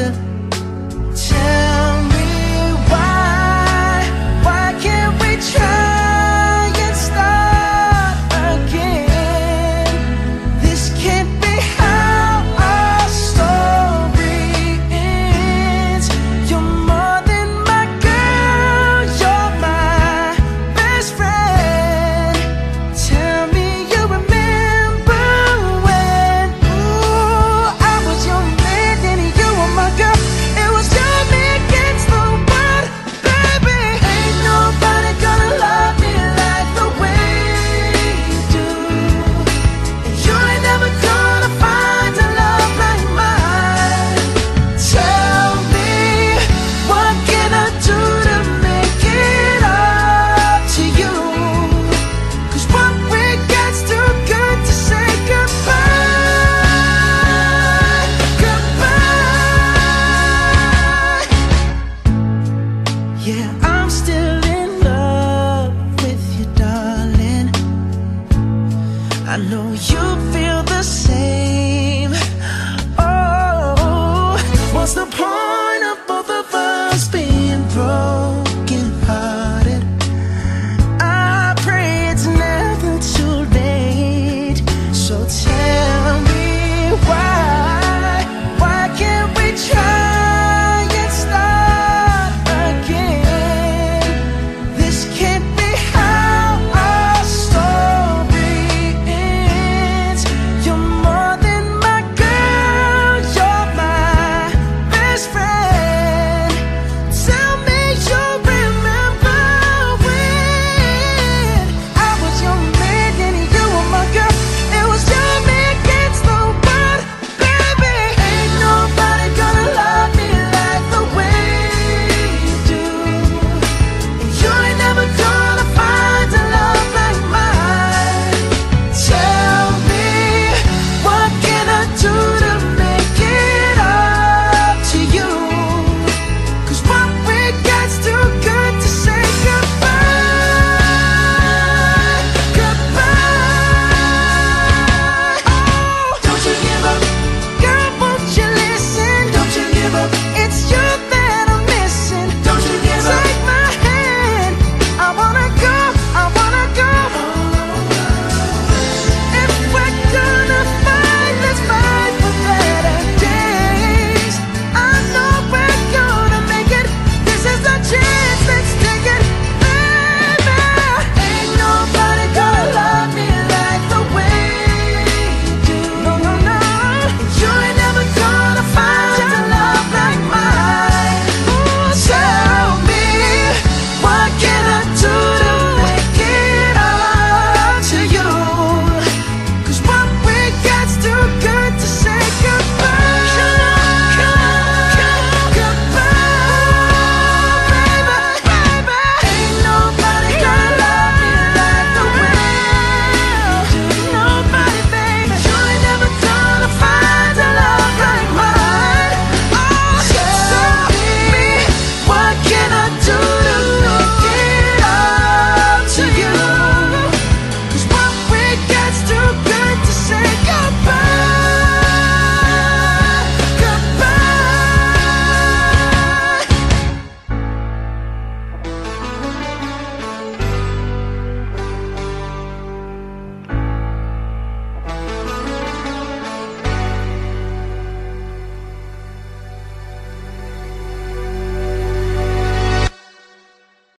after you feel the same. Oh, what's the point?